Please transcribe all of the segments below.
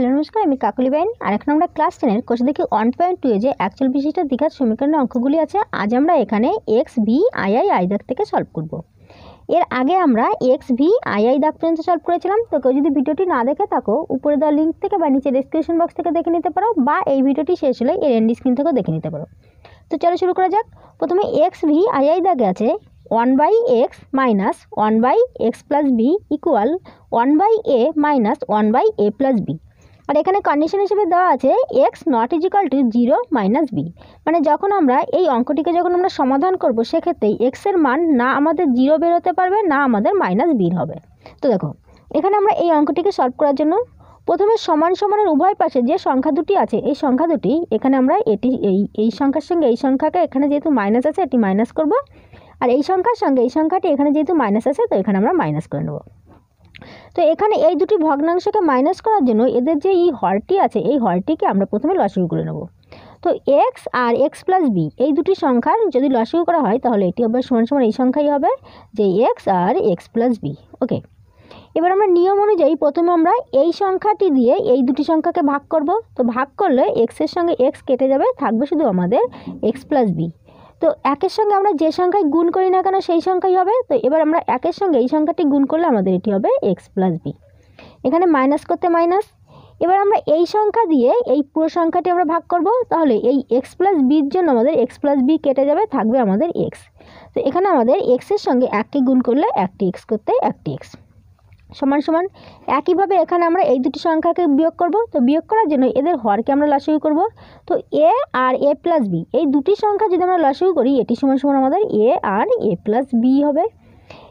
Hello নমস্কার, আমি কাকলি বাইন আর এখন আমরা ক্লাস টেনের কোর্সে দেখি ওয়ান পয়েন্ট টু যে অ্যাকচুয়াল বিশিষ্ট দীঘার সমীকরণের অঙ্কগুলি আছে, আজ আমরা এখানে X V I I I দাগ থেকে সলভ করব। এর আগে আমরা এক্স ভি আই আই দাগ পর্যন্ত সলভ করেছিলাম। তো কেউ যদি ভিডিওটি না দেখে থাকো, উপরে দেওয়া লিঙ্ক থেকে বা নিচে ডিসক্রিপশন বক্স থেকে দেখে নিতে পারো, বা এই ভিডিওটি শেষ হলে এর এন্ড স্ক্রিন থেকেও দেখে নিতে পারো। তো চলো শুরু করা যাক। প্রথমে এক্স ভি আই আই দাগে আছে one by X minus one by X plus B equal one by A minus one by A plus B আর এখানে কন্ডিশন হিসেবে দেওয়া আছে X not equal to zero minus B মানে যখন আমরা এই অঙ্কটিকে যখন আমরা সমাধান করব, সেক্ষেত্রে এক্সের মান না আমাদের জিরো বেরোতে পারবে, না আমাদের মাইনাস বির হবে। তো দেখো, এখানে আমরা এই অঙ্কটিকে সলভ করার জন্য প্রথমে সমান সমানের উভয় পাশে যে সংখ্যা দুটি আছে, এই সংখ্যা দুটি, এখানে আমরা এটি, এই এই সংখ্যার সঙ্গে এই সংখ্যাকে এখানে যেহেতু মাইনাস আছে, এটি মাইনাস করব। আর এই সংখ্যার সঙ্গে এই সংখ্যাটি এখানে যেহেতু মাইনাস আছে, তো এখানে আমরা মাইনাস করে নেব। তো এখানে এই দুটি ভগ্নাংশকে মাইনাস করার জন্য এদের যে এই হরটি আছে, এই হরটিকে আমরা প্রথমে লসাগু করে নেব। তো এক্স আর এক্স প্লাস বি এই দুটি সংখ্যার যদি লসাগু করা হয়, তাহলে এটি হবে সমান সমান এই সংখ্যাই হবে, যে এক্স আর এক্স প্লাস বি ওকে এবার আমরা নিয়ম অনুযায়ী প্রথমে আমরা এই সংখ্যাটি দিয়ে এই দুটি সংখ্যাকে ভাগ করব। তো ভাগ করলে এক্সের সঙ্গে এক্স কেটে যাবে, থাকবে শুধু আমাদের এক্স প্লাস বি তো একের সঙ্গে আমরা যে সংখ্যায় গুণ করি না কেন সেই সংখ্যাই হবে। তো এবার আমরা একের সঙ্গে এই সংখ্যাটি গুণ করলে আমাদের এটি হবে এক্স প্লাস বি এখানে মাইনাস করতে মাইনাস এবার আমরা এই সংখ্যা দিয়ে এই পুরো সংখ্যাটি আমরা ভাগ করব। তাহলে এই এক্স প্লাস বির জন্য আমাদের এক্স প্লাস বি কেটে যাবে, থাকবে আমাদের এক্স তো এখানে আমাদের এক্সের সঙ্গে একটি গুণ করলে একটি এক্স করতে একটি এক্স সমান সমান একইভাবে এখানে আমরা এই দুটি সংখ্যাকে বিয়োগ করব। তো বিয়োগ করার জন্য এদের হরকে আমরা লসাগু করব। তো এ আর এ প্লাস বি, এই দুটি সংখ্যা যদি আমরা লসাগু করি, এটি সমান সমান আমাদের এ আর এ প্লাস বি হবে।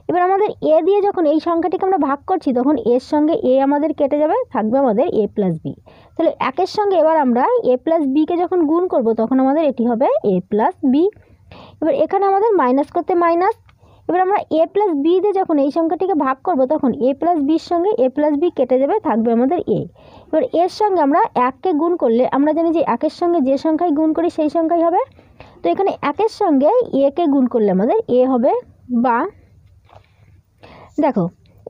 এবার আমাদের এ দিয়ে যখন এই সংখ্যাটিকে আমরা ভাগ করছি, তখন এর সঙ্গে এ আমাদের কেটে যাবে, থাকবে আমাদের এ প্লাস বি। তাহলে একের সঙ্গে এবার আমরা এ প্লাস বিকে যখন গুণ করব, তখন আমাদের এটি হবে এ প্লাস বি। এবার এখানে আমাদের মাইনাস করতে মাইনাস এবার আমরা এ প্লাস বি দিয়ে যখন এই সংখ্যাটিকে ভাগ করব, তখন এ প্লাস বির সঙ্গে এ প্লাস বি কেটে যাবে থাকবে আমাদের এ এবার এর সঙ্গে আমরা এককে গুণ করলে, আমরা জানি যে একের সঙ্গে যে সংখ্যায় গুণ করি সেই সংখ্যাই হবে। তো এখানে একের সঙ্গে একে গুণ করলে আমাদের এ হবে বা দেখো,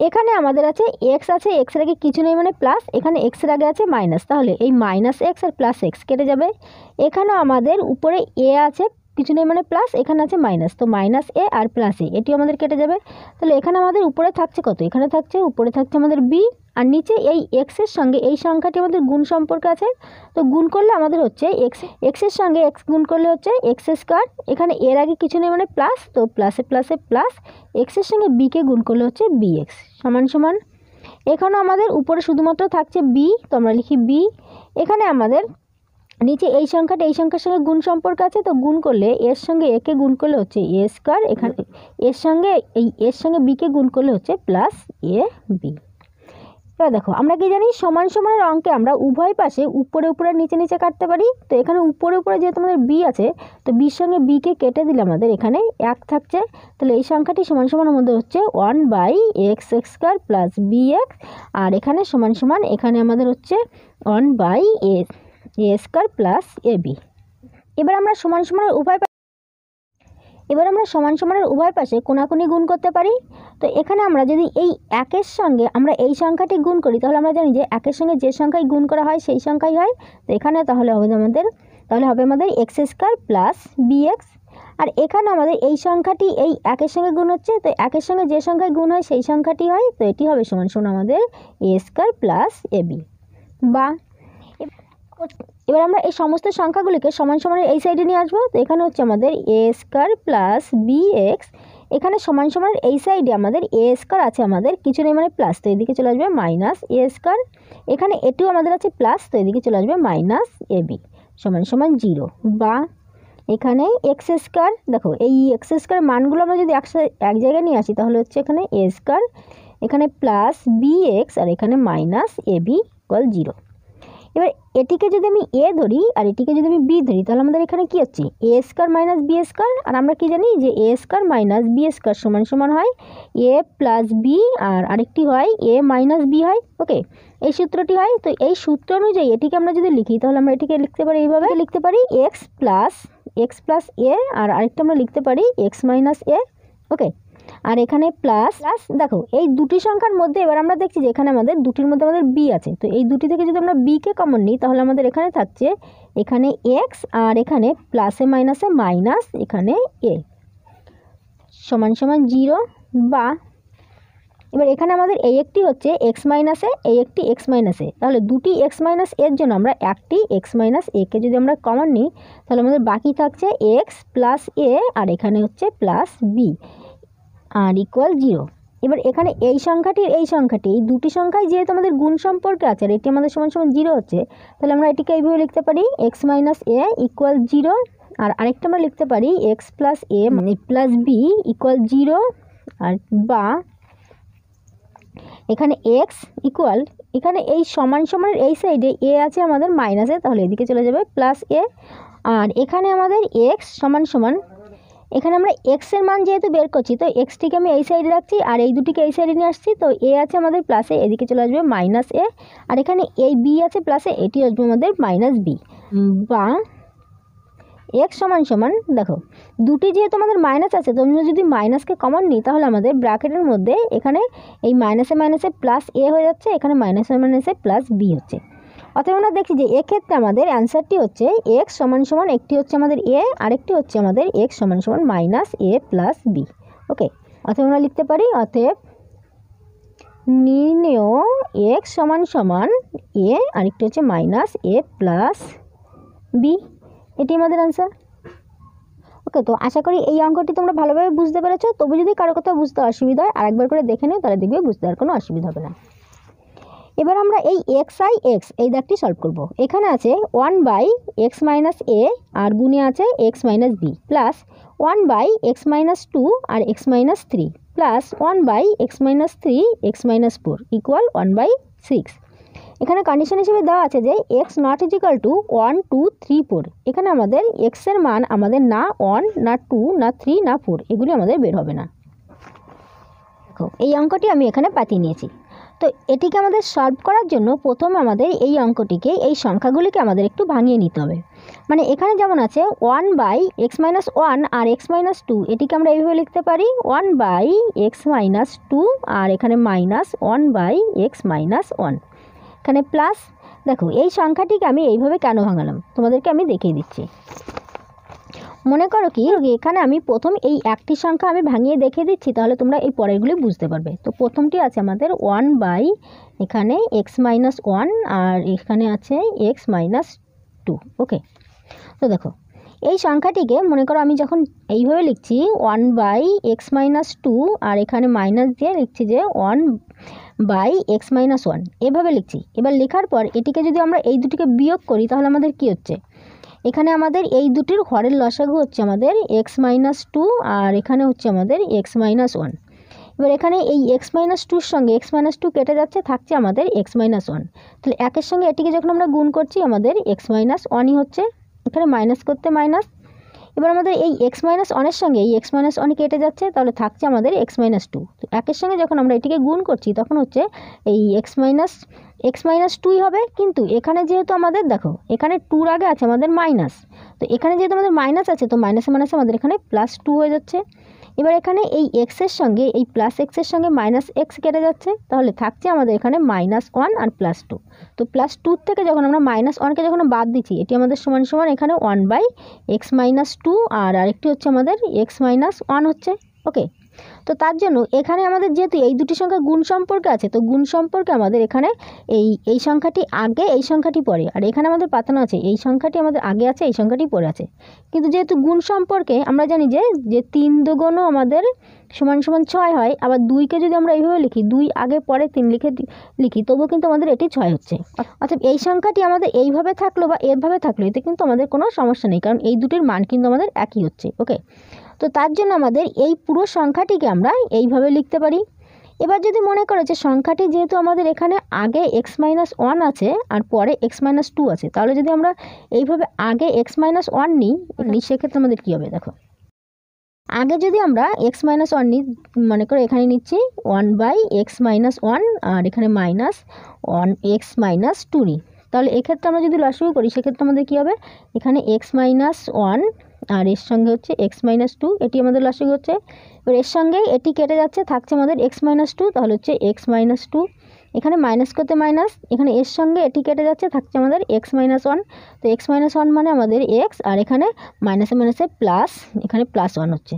এখানে আমাদের আছে এক্স আছে এক্সের আগে কিছু নেই মানে প্লাস এখানে এক্সের আগে আছে মাইনাস তাহলে এই মাইনাস এক্স আর প্লাস এক্স কেটে যাবে। এখানেও আমাদের উপরে এ আছে কিছু নেই মানে প্লাস এখানে আছে মাইনাস তো মাইনাস এ আর প্লাস এ এটিও আমাদের কেটে যাবে। তাহলে এখানে আমাদের উপরে থাকছে কত? এখানে থাকছে, উপরে থাকছে আমাদের বি আর নিচে এই এক্সের সঙ্গে, এই সংখ্যাটি আমাদের গুণ সম্পর্কে আছে। তো গুণ করলে আমাদের হচ্ছে এক্স এক্সের সঙ্গে এক্স গুণ করলে হচ্ছে এক্স স্কোয়ার এখানে এর আগে কিছু নেই মানে প্লাস তো প্লাসে প্লাসে প্লাস এক্সের সঙ্গে বিকে গুণ করলে হচ্ছে বি এক্স সমান সমান। এখানেও আমাদের উপরে শুধুমাত্র থাকছে বি তো আমরা লিখি বি এখানে আমাদের নিচে এই সংখ্যাটা, এই সংখ্যার সঙ্গে গুণ সম্পর্ক আছে, তো গুণ করলে এর সঙ্গে একে গুণ করলে হচ্ছে এ স্কোয়ার, এখানে এর সঙ্গে এই এর সঙ্গে বিকে গুণ করলে হচ্ছে প্লাস এ বি। এবার দেখো, আমরা কি জানি, সমান সমানের অঙ্কে আমরা উভয় পাশে উপরে উপরে নিচে নিচে কাটতে পারি, তো এখানে উপরে উপরে যেহেতু আমাদের বি আছে, তো বির সঙ্গে বিকে কেটে দিলে আমাদের এখানে এক থাকছে, তাহলে এই সংখ্যাটি সমান সমান আমাদের হচ্ছে one by X X square plus B X, আর এখানে সমান সমান এখানে আমাদের হচ্ছে one by A A square plus A B এবার আমরা সমান সমানের উভয় এবার আমরা সমান সমানের উভয় পাশে কোনাকুনি গুণ করতে পারি। তো এখানে আমরা যদি এই একের সঙ্গে আমরা এই সংখ্যাটি গুণ করি, তাহলে আমরা জানি যে একের সঙ্গে যে সংখ্যায় গুণ করা হয় সেই সংখ্যাই হয়। তো এখানে তাহলে হবে আমাদের তাহলে হবে আমাদের X square plus B X আর এখানে আমাদের এই সংখ্যাটি এই একের সঙ্গে গুণ হচ্ছে, তো একের সঙ্গে যে সংখ্যায় গুণ হয় সেই সংখ্যাটি হয়, তো এটি হবে সমান সমান আমাদের A square plus A B বা এবার আমরা এই সমস্ত সংখ্যাগুলিকে সমান সমানের এই সাইডে নিয়ে আসব। তো এখানে হচ্ছে আমাদের A square plus B X এখানে সমান সমান এই সাইডে আমাদের এ স্কোয়ার আছে আমাদের, কিছু নেই মানে প্লাস তো এদিকে চলে আসবে মাইনাস এ স্কোয়ার এখানে এটিও আমাদের আছে প্লাস তো এদিকে চলে আসবে মাইনাস এ বি সমান সমান জিরো বা এখানে এক্স স্কোয়ার দেখো এই এক্স স্কোয়ার মানগুলো আমরা যদি একসাথে, এক জায়গায় নিয়ে আসি, তাহলে হচ্ছে এখানে এ স্কোয়ার এখানে প্লাস বি এক্স আর এখানে minus A B equal zero এবার এটিকে যদি আমি এ ধরি আর এটিকে যদি আমি বি ধরি, তাহলে আমাদের এখানে কি হচ্ছে? A square minus B square আর আমরা কি জানি যে A square minus B square সমান সমান হয় এ প্লাস বি আর আরেকটি হয় এ মাইনাস বি হয়। ওকে এই সূত্রটি হয়। তো এই সূত্র অনুযায়ী এটিকে আমরা যদি লিখি, তাহলে আমরা এটিকে লিখতে পারি এইভাবে। লিখতে পারি X plus X plus A আর আরেকটা আমরা লিখতে পারি এক্স মাইনাস এ ওকে আর এখানে প্লাস প্লাস দেখো, এই দুটি সংখ্যার মধ্যে এবার আমরা দেখছি যে এখানে আমাদের দুটির মধ্যে আমাদের বি আছে। তো এই দুটি থেকে যদি আমরা বিকে কমন নিই, তাহলে আমাদের এখানে থাকছে, এখানে এক্স আর এখানে প্লাসে মাইনাসে মাইনাস এখানে এ সমান সমান জিরো বা, এবার এখানে আমাদের এই একটি হচ্ছে এক্স মাইনাসে এই একটি এক্স মাইনাসে তাহলে দুটি এক্স মাইনাস এর জন্য আমরা একটি এক্স মাইনাস একে যদি আমরা কমন নিই, তাহলে আমাদের বাকি থাকছে এক্স প্লাস এ আর এখানে হচ্ছে প্লাস বি আর ইকুয়াল জিরো এবার এখানে এই সংখ্যাটির এই সংখ্যাটি, এই দুটি সংখ্যায় যেহেতু আমাদের গুণ সম্পর্কে আছে আর এটি আমাদের সমান সমান জিরো হচ্ছে, তাহলে আমরা এটিকে এইভাবে লিখতে পারি X minus A equal zero আর আরেকটা আমরা লিখতে পারি এক্স প্লাস এ মানে প্লাস বি ইকুয়াল জিরো আর বা এখানে এক্স ইকুয়াল এখানে এই সমান সমানের এই সাইডে এ আছে আমাদের মাইনাসে তাহলে এদিকে চলে যাবে প্লাস এ আর এখানে আমাদের এক্স সমান সমান এখানে আমরা এক্সের মান যেহেতু বের করছি, তো এক্সটিকে আমি এই সাইডে রাখছি আর এই দুটিকে এই সাইডে নিয়ে আসছি, তো এ আছে আমাদের প্লাসে এদিকে চলে আসবে মাইনাস এ আর এখানে এই বি আছে প্লাসে এটি আসবে আমাদের মাইনাস বি বা এক্স সমান সমান, দেখো, দুটি যেহেতু আমাদের মাইনাস আছে, তো আমরা যদি মাইনাসকে কমন নিই, তাহলে আমাদের ব্র্যাকেটের মধ্যে এখানে এই মাইনাসে মাইনাসে প্লাস এ হয়ে যাচ্ছে, এখানে মাইনাসে মাইনাসে প্লাস বি হচ্ছে। অতএব আমরা দেখছি যে এক্ষেত্রে আমাদের অ্যান্সারটি হচ্ছে এক্স সমান সমান, একটি হচ্ছে আমাদের এ আরেকটি হচ্ছে আমাদের এক্স সমান সমান minus A plus B okay অতএব আমরা লিখতে পারি, অতএব নির্ণেয় এক্স সমান সমান এ আরেকটি হচ্ছে মাইনাস এ প্লাস বি এটি আমাদের অ্যান্সার ওকে তো আশা করি এই অঙ্কটি তোমরা ভালোভাবে বুঝতে পেরেছ। তবু যদি কারও কোথাও বুঝতে অসুবিধা হয়, আরেকবার করে দেখে নিও, তাহলে দেখবে বুঝতে আর কোনো অসুবিধা হবে না। এবার আমরা এই এক্স আই এক্স এই দাগটি সলভ করব। এখানে আছে one by X minus A আর গুণে আছে X minus B plus one by X minus two R X minus three plus one by X minus three X minus four equal one by six এখানে condition হিসেবে দেওয়া আছে যে X not equal to one two three four এখানে আমাদের এক্সের মান আমাদের না ওয়ান না টু না থ্রি না ফোর এগুলি আমাদের বের হবে না। দেখো, এই অঙ্কটি আমি এখানে পাতিয়ে নিয়েছি। তো এটিকে আমাদের সলভ করার জন্য প্রথম আমাদের এই অঙ্কটিকে, এই সংখ্যাগুলিকে আমাদের একটু ভাঙিয়ে নিতে হবে। মানে এখানে যেমন আছে one by X minus one R x minus two এটিকে আমরা এইভাবে লিখতে পারি one by X minus two আর এখানে minus one by X minus one এখানে প্লাস দেখো, এই সংখ্যাটিকে আমি এইভাবে কেন ভাঙালাম? তোমাদেরকে আমি দেখিয়ে দিচ্ছি। মনে করো কি এখানে আমি প্রথম এই একটি সংখ্যা আমি ভাঙিয়ে দেখিয়ে দিচ্ছি, তাহলে তোমরা এই পরেরগুলি বুঝতে পারবে। তো প্রথমটি আছে আমাদের ওয়ান বাই এখানে এক্স মাইনাস ওয়ান আর এখানে আছে এক্স মাইনাস টু ওকে তো দেখো, এই সংখ্যাটিকে মনে করো আমি যখন এইভাবে লিখছি one by X minus two আর এখানে মাইনাস দিয়ে লিখছি যে one by X minus one এভাবে লিখছি। এবার লেখার পর এটিকে যদি আমরা এই দুটিকে বিয়োগ করি, তাহলে আমাদের কি হচ্ছে? এখানে আমাদের এই দুটির হরের লসাগু হচ্ছে আমাদের এক্স মাইনাস টু আর এখানে হচ্ছে আমাদের এক্স মাইনাস ওয়ান এবার এখানে এই এক্স মাইনাস টুর সঙ্গে এক্স মাইনাস টু কেটে যাচ্ছে, থাকছে আমাদের এক্স মাইনাস ওয়ান তাহলে একের সঙ্গে এটিকে যখন আমরা গুণ করছি, আমাদের এক্স মাইনাস ওয়ানই হচ্ছে। এখানে মাইনাস করতে মাইনাস এবার আমাদের এই এক্স মাইনাস ওয়ানের সঙ্গে, এই এক্স মাইনাস ওয়ান কেটে যাচ্ছে, তাহলে থাকছে আমাদের এক্স মাইনাস টু তো একের সঙ্গে যখন আমরা এটিকে গুণ করছি, তখন হচ্ছে এই এক্স মাইনাস এক্স মাইনাস টুই হবে, কিন্তু এখানে যেহেতু আমাদের, দেখো, এখানে টুর আগে আছে আমাদের মাইনাস তো এখানে যেহেতু আমাদের মাইনাস আছে, তো মাইনাসে মাইনাসে আমাদের এখানে প্লাস টু হয়ে যাচ্ছে। এবার এখানে এই এক্সের সঙ্গে, এই প্লাস এক্সের সঙ্গে মাইনাস এক্স কেটে যাচ্ছে। তাহলে থাকছে আমাদের এখানে মাইনাস ওয়ান আর প্লাস টু তো প্লাস টু থেকে যখন আমরা মাইনাস ওয়ানকে যখন বাদ দিচ্ছি, এটি আমাদের সমান সমান এখানে one by X minus two আর আরেকটি হচ্ছে আমাদের এক্স মাইনাস ওয়ান হচ্ছে। ওকে তো তার জন্য এখানে আমাদের যেহেতু এই দুটি সংখ্যা গুণ সম্পর্কে আছে, তো গুণ সম্পর্কে আমাদের এখানে এই এই সংখ্যাটি আগে, এই সংখ্যাটি পরে। আর এখানে আমাদের পাতানো আছে, এই সংখ্যাটি আমাদের আগে আছে, এই সংখ্যাটি পরে আছে। কিন্তু যেহেতু গুণ সম্পর্কে আমরা জানি যে যে তিন দুগুণও আমাদের সমান সমান ছয় হয়, আবার দুইকে যদি আমরা এইভাবে লিখি, দুই আগে পরে তিন লিখে লিখি, তবুও কিন্তু আমাদের এটি ছয় হচ্ছে। অর্থাৎ এই সংখ্যাটি আমাদের এইভাবে থাকল বা এরভাবে থাকল, এতে কিন্তু আমাদের কোনো সমস্যা নেই, কারণ এই দুটির মান কিন্তু আমাদের একই হচ্ছে ওকে তো তার জন্য আমাদের এই পুরো সংখ্যাটিকে আমরা এইভাবে লিখতে পারি। এবার যদি মনে করে যে সংখ্যাটি যেহেতু আমাদের এখানে আগে এক্স মাইনাস ওয়ান আছে আর পরে এক্স মাইনাস টু আছে, তাহলে যদি আমরা এইভাবে আগে এক্স মাইনাস ওয়ান নিই নিই, সেক্ষেত্রে আমাদের কী হবে দেখো? আগে যদি আমরা এক্স মাইনাস ওয়ান নিই, মনে করে এখানে নিচ্ছি one by X minus one আর এখানে minus one X minus two নিই। তাহলে এক্ষেত্রে আমরা যদি লসাগু করি, সেক্ষেত্রে আমাদের কী হবে? এখানে এক্স মাইনাস ওয়ান আর এর সঙ্গে হচ্ছে এক্স মাইনাস টু এটি আমাদের লসাগু হচ্ছে। এবার এর সঙ্গে এটি কেটে যাচ্ছে, থাকছে আমাদের এক্স মাইনাস টু তাহলে হচ্ছে এক্স মাইনাস টু এখানে মাইনাস করতে মাইনাস এখানে এর সঙ্গে এটি কেটে যাচ্ছে, থাকছে আমাদের এক্স মাইনাস ওয়ান তো এক্স মাইনাস ওয়ান মানে আমাদের এক্স আর এখানে মাইনাসে মাইনাসে প্লাস এখানে প্লাস ওয়ান হচ্ছে।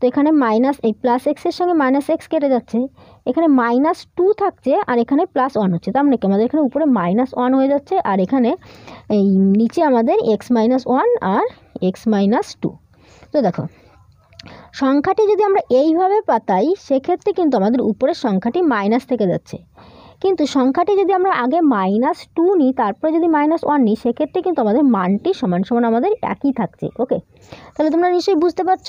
তো এখানে মাইনাস এই প্লাস এক্সের সঙ্গে মাইনাস এক্স কেটে যাচ্ছে। এখানে মাইনাস টু থাকছে আর এখানে প্লাস ওয়ান হচ্ছে। তার মানে কি? আমাদের এখানে উপরে মাইনাস ওয়ান হয়ে যাচ্ছে আর এখানে এই নিচে আমাদের এক্স মাইনাস ওয়ান আর এক্স মাইনাস টু তো দেখো, সংখ্যাটি যদি আমরা এইভাবে পাতাই, সেক্ষেত্রে কিন্তু আমাদের উপরের সংখ্যাটি মাইনাস থেকে যাচ্ছে। কিন্তু সংখ্যাটি যদি আমরা আগে মাইনাস টু নিই, তারপরে যদি মাইনাস ওয়ান নিই, সেক্ষেত্রে কিন্তু আমাদের মানটি সমান সমান আমাদের একই থাকছে ওকে তাহলে তোমরা নিশ্চয়ই বুঝতে পারছ?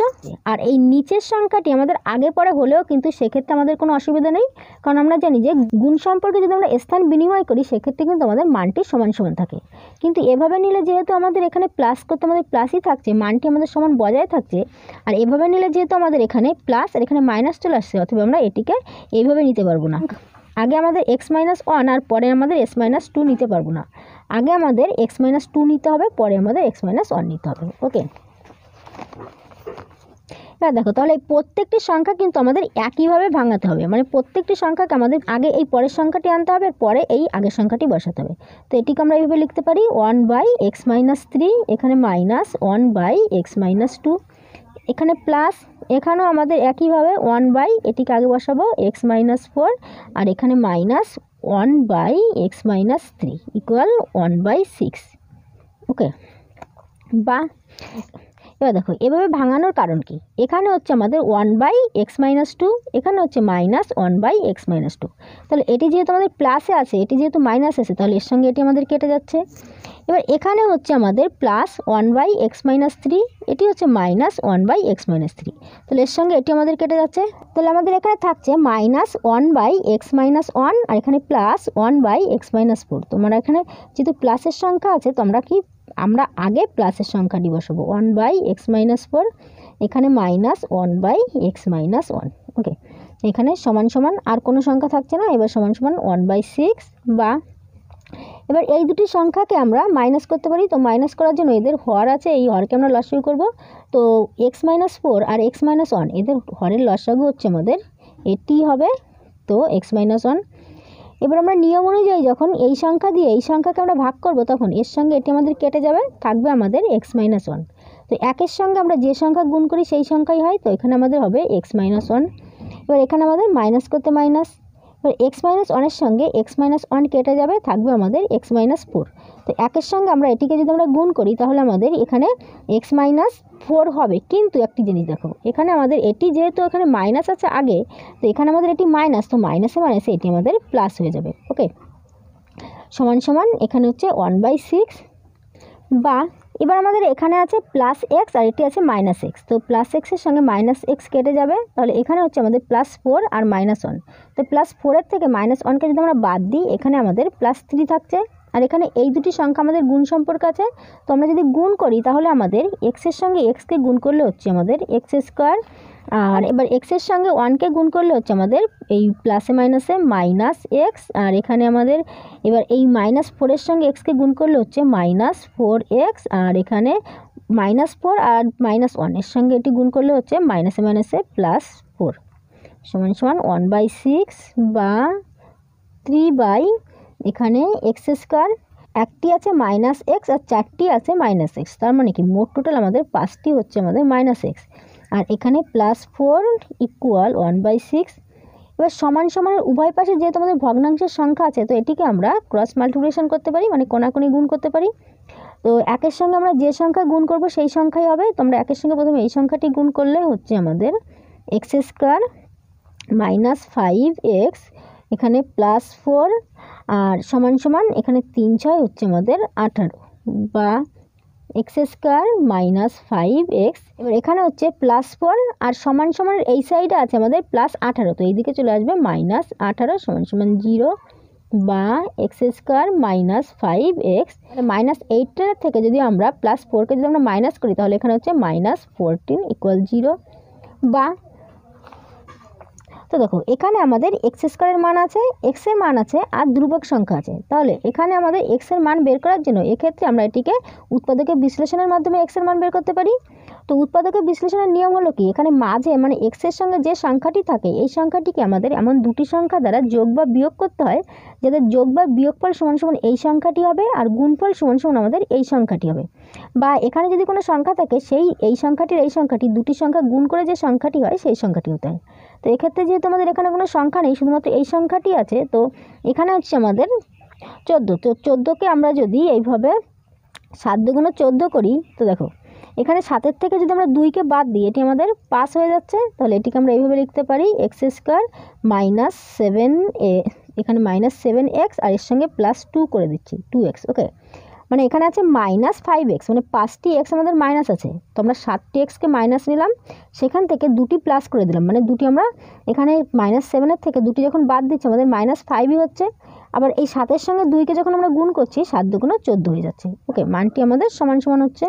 আর এই নিচের সংখ্যাটি আমাদের আগে পরে হলেও কিন্তু সেক্ষেত্রে আমাদের কোনো অসুবিধা নেই, কারণ আমরা জানি যে গুণ সম্পর্কে যদি আমরা স্থান বিনিময় করি, সেক্ষেত্রে কিন্তু আমাদের মানটি সমান সমান থাকে। কিন্তু এভাবে নিলে যেহেতু আমাদের এখানে প্লাস করতে আমাদের প্লাসই থাকছে, মানটি আমাদের সমান বজায় থাকছে, আর এভাবে নিলে যেহেতু আমাদের এখানে প্লাস আর এখানে মাইনাস চলে আসছে, অথবা আমরা এটিকে এইভাবে নিতে পারব না। আগে আমাদের এক্স মাইনাস ওয়ান আর পরে আমাদের এক্স মাইনাস টু নিতে পারব না। আগে আমাদের এক্স মাইনাস টু নিতে হবে, পরে আমাদের এক্স মাইনাস ওয়ান নিতে হবে ওকে এবার দেখো, তাহলে প্রত্যেকটি সংখ্যা কিন্তু আমাদের একইভাবে ভাঙাতে হবে। মানে প্রত্যেকটি সংখ্যাকে আমাদের আগে এই পরের সংখ্যাটি আনতে হবে পরে এই আগের সংখ্যাটি বসাতে হবে। তো এটিকে আমরা এইভাবে লিখতে পারি one by X minus three এখানে minus one by X minus two এখানে প্লাস এখানেও আমাদের একইভাবে ওয়ান বাই এটিকে আগে বসাবো এক্স মাইনাস ফোর আর এখানে minus one by X minus three equal one by six okay বা এবার দেখো, এভাবে ভাঙানোর কারণ কি? এখানে হচ্ছে আমাদের one by X minus two এখানে হচ্ছে minus one by X minus two তাহলে এটি যেহেতু আমাদের প্লাসে আছে, এটি যেহেতু মাইনাস আছে, তাহলে এর সঙ্গে এটি আমাদের কেটে যাচ্ছে। এবার এখানে হচ্ছে আমাদের plus one by X minus three এটি হচ্ছে minus one by X minus three তাহলে এর সঙ্গে এটি আমাদের কেটে যাচ্ছে। তাহলে আমাদের এখানে থাকছে minus one by X minus one আর এখানে plus one by X minus four তোমরা এখানে যেহেতু প্লাসের সংখ্যা আছে, তোমরা কি আমরা আগে প্লাসের সংখ্যাটি বসাবো। One by X minus four এখানে minus one by X minus one okay এখানে সমান সমান আর কোনো সংখ্যা থাকছে না, এবার সমান সমান ওয়ান বাই সিক্স বা এবার এই দুটি সংখ্যাকে আমরা মাইনাস করতে পারি। তো মাইনাস করার জন্য এদের হর আছে, এই হরকে আমরা লসাগু করব। তো এক্স মাইনাস ফোর আর এক্স মাইনাস ওয়ান এদের হরের লসাগু হচ্ছে আমাদের, এটি হবে তো এক্স মাইনাস ওয়ান এবার আমরা নিয়ম অনুযায়ী যখন এই সংখ্যা দিয়ে এই সংখ্যাকে আমরা ভাগ করব, তখন এর সঙ্গে এটি আমাদের কেটে যাবে, থাকবে আমাদের এক্স মাইনাস ওয়ান তো একের সঙ্গে আমরা যে সংখ্যা গুণ করি সেই সংখ্যাই হয়, তো এখানে আমাদের হবে এক্স মাইনাস ওয়ান এবার এখানে আমাদের মাইনাস করতে মাইনাস এবার এক্স মাইনাস ওয়ানের সঙ্গে এক্স মাইনাস ওয়ান কেটে যাবে, থাকবে আমাদের এক্স মাইনাস ফোর তো একের সঙ্গে আমরা এটিকে যদি আমরা গুণ করি, তাহলে আমাদের এখানে এক্স মাইনাস ফোর হবে। কিন্তু একটি জিনিস দেখো, এখানে আমাদের এটি যেহেতু এখানে মাইনাস আছে আগে, তো এখানে আমাদের এটি মাইনাস তো মাইনাসে মাইনাসে এটি আমাদের প্লাস হয়ে যাবে ওকে সমান সমান এখানে হচ্ছে ওয়ান বাই সিক্স বা এবার আমাদের এখানে আছে প্লাস এক্স আর এটি আছে মাইনাস এক্স তো প্লাস এক্সের সঙ্গে মাইনাস এক্স কেটে যাবে, তাহলে এখানে হচ্ছে আমাদের প্লাস ফোর আর মাইনাস ওয়ান তো প্লাস ফোরের থেকে মাইনাস ওয়ানকে যদি আমরা বাদ দিই, এখানে আমাদের প্লাস থ্রি থাকছে। আর এখানে এই দুটি সংখ্যা আমাদের গুণ সম্পর্ক আছে। তো আমরা যদি গুণ করি, তাহলে আমাদের এক্সের সঙ্গে এক্সকে গুণ করলে হচ্ছে আমাদের এক্স স্কোয়ার আর এবার এক্সের সঙ্গে ওয়ানকে গুণ করলে হচ্ছে আমাদের এই প্লাসে মাইনাসে মাইনাস এক্স আর এখানে আমাদের এবার এই মাইনাস ফোরের সঙ্গে এক্সকে গুণ করলে হচ্ছে মাইনাস ফোর এক্স আর এখানে মাইনাস ফোর আর মাইনাস ওয়ানের সঙ্গে এটি গুণ করলে হচ্ছে মাইনাসে মাইনাসে প্লাস ফোর সমান সমান ওয়ান বাই সিক্স বা থ্রি বাই এখানে এক্স স্কোয়ার একটি আছে মাইনাস এক্স আর চারটি আছে মাইনাস এক্স তার মানে কি? মোট টোটাল আমাদের পাঁচটি হচ্ছে আমাদের মাইনাস এক্স আর এখানে plus four equal one by six এবার সমান সমানের উভয় পাশে যেহেতু আমাদের ভগ্নাংশের সংখ্যা আছে, তো এটিকে আমরা ক্রস মাল্টিপ্লিকেশন করতে পারি মানে কোনাকুনি গুণ করতে পারি। তো একের সঙ্গে আমরা যে সংখ্যা গুণ করব সেই সংখ্যাই হবে। তোমরা একের সঙ্গে প্রথমে এই সংখ্যাটি গুণ করলে হচ্ছে আমাদের X square minus five X এখানে প্লাস ফোর আর সমান সমান এখানে তিন ছয় হচ্ছে আমাদের আঠারো বা X square minus five X এবার এখানে হচ্ছে প্লাস ফোর আর সমান সমান এই সাইডে আছে আমাদের প্লাস আঠারো, তো এইদিকে চলে আসবে মাইনাস আঠারো সমান সমান জিরো বা X square minus five X minus এইটের থেকে যদি আমরা প্লাস ফোরকে যদি আমরা মাইনাস করি, তাহলে এখানে হচ্ছে মাইনাস ফোরটিন ইকুয়াল জিরো বা তো দেখো, এখানে আমাদের এক্স স্কোয়ারের মান আছে এক্সের মান আছে আর ধ্রুবক সংখ্যা আছে। তাহলে এখানে আমাদের এক্সের মান বের করার জন্য এক্ষেত্রে আমরা এটিকে উৎপাদকের বিশ্লেষণের মাধ্যমে এক্সের মান বের করতে পারি। তো উৎপাদকের বিশ্লেষণের নিয়ম হলো কি? এখানে মাঝে মানে এক্সের সঙ্গে যে সংখ্যাটি থাকে, এই সংখ্যাটিকে আমাদের এমন দুটি সংখ্যা দ্বারা যোগ বা বিয়োগ করতে হয় যাদের যোগ বা বিয়োগফল সমান সমান এই সংখ্যাটি হবে আর গুণফল সমান সমান আমাদের এই সংখ্যাটি হবে। বা এখানে যদি কোনো সংখ্যা থাকে, সেই এই সংখ্যাটির এই সংখ্যাটি দুটি সংখ্যা গুণ করে যে সংখ্যাটি হয়, সেই সংখ্যাটি হতে হয় তো এক্ষেত্রে যেহেতু আমাদের এখানে কোনো সংখ্যা নেই, শুধুমাত্র এই সংখ্যাটি আছে, তো এখানে হচ্ছে আমাদের চোদ্দ। তো চোদ্দোকে আমরা যদি এইভাবে সাত দুগুণ চোদ্দ করি, তো দেখো, এখানে সাতের থেকে যদি আমরা দুইকে বাদ দিই, এটি আমাদের পাস হয়ে যাচ্ছে, তাহলে এটিকে আমরা এইভাবে লিখতে পারি, X square minus seven A, এখানে মাইনাস সেভেন এক্স, আর এর সঙ্গে প্লাস টু করে দিচ্ছি, টু এক্স, ওকে? মানে এখানে আছে মাইনাস ফাইভ এক্স মানে পাঁচটি এক্স আমাদের মাইনাস আছে। তো আমরা সাতটি এক্সকে মাইনাস নিলাম, সেখান থেকে দুটি প্লাস করে দিলাম। মানে দুটি আমরা এখানে মাইনাস সেভেনের থেকে দুটি যখন বাদ দিচ্ছি, আমাদের মাইনাস ফাইভই হচ্ছে। আবার এই সাতের সঙ্গে দুইকে যখন আমরা গুণ করছি, সাত দুগুণো চোদ্দ হয়ে যাচ্ছে। ওকে মানটি আমাদের সমান সমান হচ্ছে।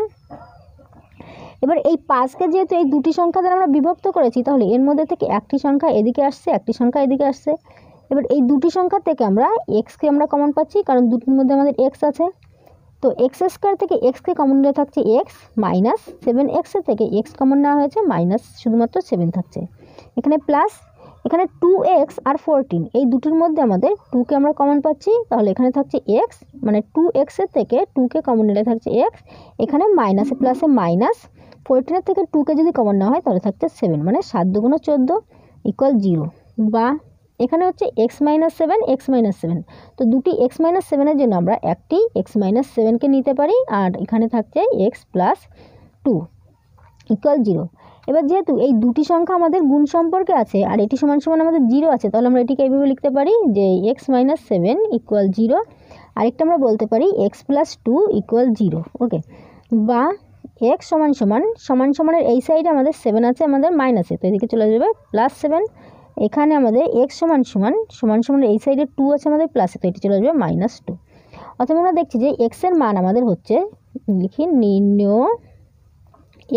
এবার এই পাঁচকে যেহেতু এই দুটি সংখ্যা দ্বারা আমরা বিভক্ত করেছি, তাহলে এর মধ্যে থেকে একটি সংখ্যা এদিকে আসছে, একটি সংখ্যা এদিকে আসছে। এবার এই দুটি সংখ্যা থেকে আমরা এক্সকে আমরা কমন পাচ্ছি, কারণ দুটির মধ্যে আমাদের এক্স আছে। তো এক্স স্কোয়ার থেকে এক্সকে কমন নিয়ে থাকছে এক্স মাইনাস সেভেন এক্সের থেকে এক্স কমন নেওয়া হয়েছে মাইনাস শুধুমাত্র সেভেন থাকছে। এখানে প্লাস এখানে টু এক্স আর ফোরটিন এই দুটির মধ্যে আমাদের টুকে আমরা কমন পাচ্ছি, তাহলে এখানে থাকছে এক্স মানে টু এক্সের থেকে টুকে কমন নিলে থাকছে এক্স এখানে মাইনাসে প্লাসে মাইনাস ফোরটিনের থেকে টুকে যদি কমন নেওয়া হয় তাহলে থাকছে সেভেন মানে সাত দুগুণ চোদ্দ ইকুয়াল জিরো বা এখানে হচ্ছে X minus seven X minus seven তো দুটি এক্স মাইনাস সেভেনের জন্য আমরা একটি এক্স মাইনাস সেভেনকে নিতে পারি, আর এখানে থাকছে X plus two equal zero এবার যেহেতু এই দুটি সংখ্যা আমাদের গুণ সম্পর্কে আছে, আর এটি সমান সমান আমাদের জিরো আছে, তাহলে আমরা এটিকে এইভাবে লিখতে পারি যে X minus seven equal zero আরেকটা আমরা বলতে পারি X plus two equal zero okay বা এক্স সমান সমান সমান সমানের এই সাইডে আমাদের সেভেন আছে, আমাদের মাইনাসে তো এদিকে চলে যাবে প্লাস সেভেন এখানে আমাদের এক্স সমান সমান সমান সমান এই সাইডে টু আছে আমাদের প্লাসে তো এটি চলে আসবে মাইনাস টু অথবা আমরা দেখছি যে এক্সের মান আমাদের হচ্ছে, লিখি নির্ণয়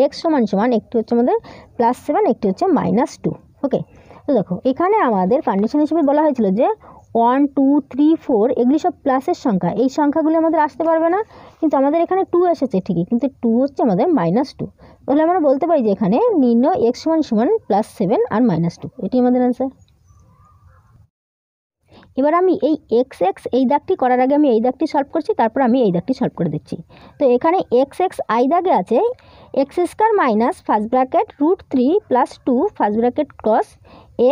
এক্স সমান সমান, একটি হচ্ছে আমাদের প্লাস সেভেন একটি হচ্ছে মাইনাস টু ওকে তো দেখো, এখানে আমাদের কন্ডিশন হিসেবে বলা হয়েছিল যে ওয়ান টু থ্রি ফোর এগুলি সব প্লাসের সংখ্যা। এই সংখ্যাগুলি আমাদের আসতে পারবে না, কিন্তু আমাদের এখানে টু এসেছে ঠিকই, কিন্তু টু হচ্ছে আমাদের মাইনাস টু তাহলে আমরা বলতে পারি যে এখানে নির্ণয় এক্স সমান সমান প্লাস সেভেন আর মাইনাস টু এটি আমাদের অ্যান্সার এবার আমি এই এক্স এক্স এই দাগটি করার আগে আমি এই দাগটি সলভ করছি, তারপর আমি এই দাগটি সলভ করে দিচ্ছি। তো এখানে এক্স এক্স আই দাগে আছে X square minus first bracket root three plus two first bracket cross